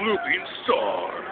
Looping Star.